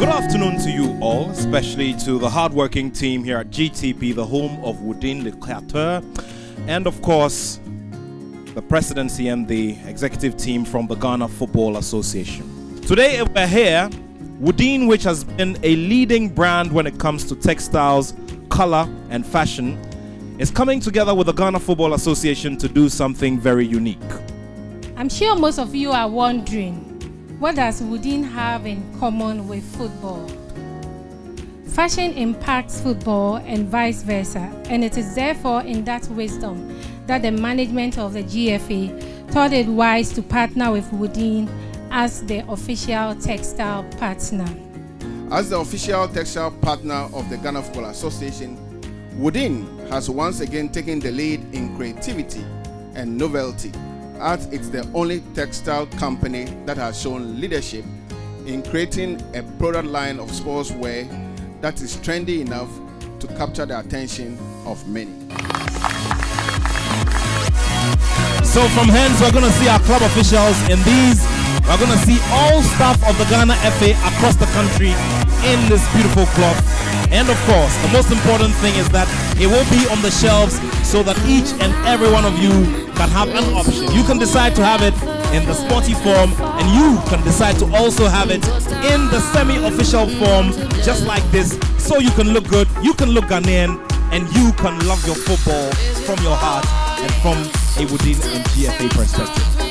Good afternoon to you all, especially to the hardworking team here at GTP, the home of Woodin Le Créateur, and of course, the presidency and the executive team from the Ghana Football Association. Today we're here, Woodin, which has been a leading brand when it comes to textiles, color, and fashion, is coming together with the Ghana Football Association to do something very unique. I'm sure most of you are wondering, what does Woodin have in common with football? Fashion impacts football and vice versa, and it is therefore in that wisdom that the management of the GFA thought it wise to partner with Woodin as the official textile partner. As the official textile partner of the Ghana Football Association, Woodin has once again taken the lead in creativity and novelty as it's the only textile company that has shown leadership in creating a product line of sportswear that is trendy enough to capture the attention of many. So from hence, we're going to see our club officials in these. We're going to see all staff of the Ghana FA across the country in this beautiful cloth. And of course, the most important thing is that it will be on the shelves so that each and every one of you can have an option. You can decide to have it in the sporty form and you can decide to also have it in the semi-official form just like this so you can look good, you can look Ghanaian and you can love your football from your heart and from a Woodin and GFA perspective.